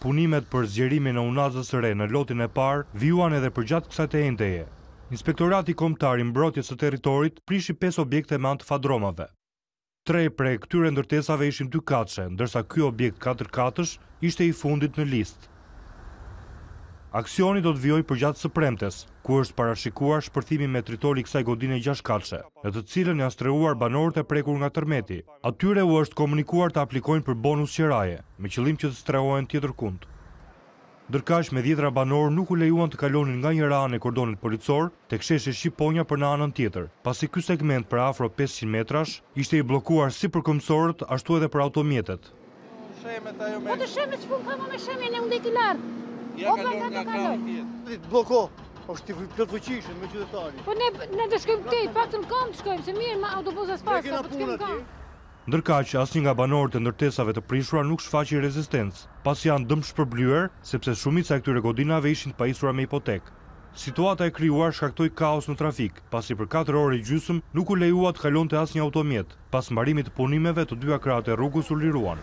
Punimet për zgjerimin e unazës së re në lotin e parë vijuan edhe përgjatë kësaj të enjteje. Inspektorati Kombëtar i Mbrojtjes së Territorit prishi pesë objekte me anë të fadromave. Tre prej këtyre ndërtesave ishin dykatëshe, ndërsa ky objekt katërkatësh ishte i fundit në listë. Aksioni do të vijojë përgjatë së premtes, ku është parashikuar shpërthimi me tritol i kësaj godine gjashtkatëshe, në të cilën janë strehuar banorët e prekur nga tërmeti. Atyre u është komunikuar të aplikojnë për bonus qeraje, me qëllim që të strehohen tjetërkund. Ndërkaq, me dhjetëra banorë nuk u lejuan të kalonin nga njëra anë e kordonit policor tek sheshi Shqiponja për në anën tjetër, pasi ky segment për afro pesëqind metrash ishte i bllokuar si për këmbësorët ashtu edhe për automjetet. Ndërkaq, asnjë nga banorët e ndërtesave të prishura nuk shfaqi rezistencë, pasi janë dëmshpërblyer, sepse shumica e këtyre godinave ishin të pajisura me hipotekë. Situata e krijuar shkaktoi kaos në trafik, pasi për katër orë e gjysmë nuk u lejua të kalonte asnjë automjet. Pas mbarimit të punimeve, të dyja krahët e rrugës u liruan.